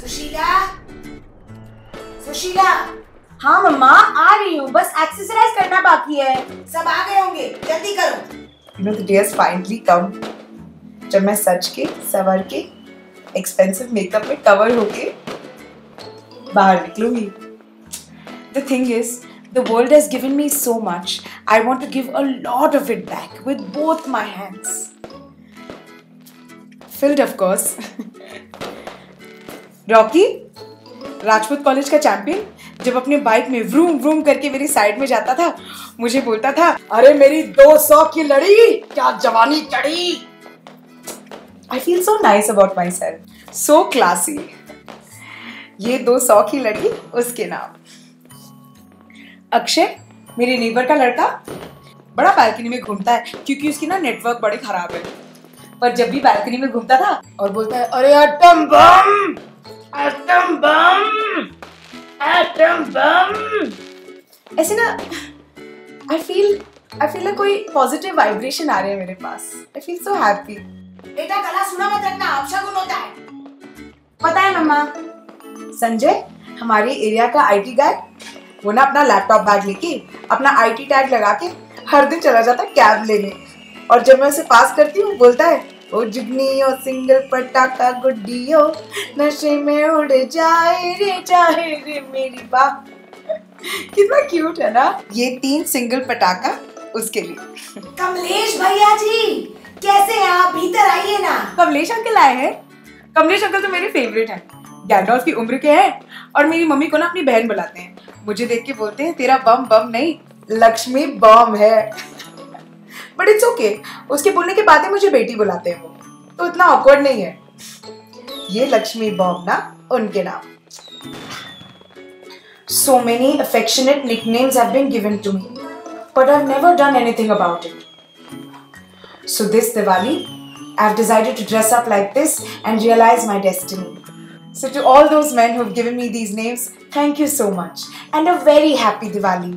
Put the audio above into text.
सुशीला सुशीला हाँ मम्मा आ रही हूँ बस एक्सरसाइज करना बाकी है सब आ गए होंगे जल्दी करो You know, the day has finally come. जब मैं सच के सवर के एक्सपेंसिव मेकअप में कवर होके बाहर निकलूँगी The thing is, the world has given me so much. I want to give a lot of it back with both my hands. Filled, of course. Rocky, Rajput college का champion, जब अपने bike में vroom vroom करके मेरी side में जाता था, मुझे बोलता था, अरे मेरी 200 की लड़ी, क्या जवानी चढ़ी? I feel so nice about myself. So classy ये दो सौ की लड़ी उसके नाम। अक्षय, मेरे नेबर का लड़का, बड़ा बालकनी में घूमता है, क्योंकि उसकी ना नेटवर्क बड़े खराब है। पर जब भी बालकनी में घूमता था और बोलता है, अरे atom bomb! Atom bomb atom bomb ऐसे ना आई फील आई फील ना कोई पॉजिटिव वाइब्रेशन आ रहे हैं मेरे पास। आई फील सो हैप्पी बेटा गला सुना मत रखना अपशगुन होता है। पता है मम्मा संजय हमारे एरिया का आईटी गाय वो ना अपना लैपटॉप बैग लेके अपना आईटी टैग लगा के हर दिन चला जाता है कैब लेने। और जब मैं उसे पास करती हूँ बोलता है ओ जुगनी ओ सिंगल पटाखा गुड्डी ओ नशे में उड़ जाए रे जाए रे मेरी बात कितना क्यूट है ना? ये तीन सिंगल पटाखा उसके लिए। कमलेश भैया जी कैसे हैं आप? भीतर आइए ना। कमलेश अंकल आए हैं। कमलेश अंकल तो मेरे फेवरेट हैं। गैंडॉल्फ की उम्र के हैं और मेरी मम्मी को ना अपनी बहन बुलाते हैं। मुझे देख के बोलते हैं तेरा बम बम नहीं लक्ष्मी बम है। बट इट्स ओके उसके बोलने के बाद ही मुझे बेटी बुलाते हैं वो तो इतना ऑकवर्ड नहीं है ये लक्ष्मी बम ना उनके नाम So many affectionate nicknames have been given to me, but I've never done anything about it. So this Diwali, I've decided to dress up like this and realize my destiny. So to all those men who've given me these names, thank you so much and a very happy Diwali.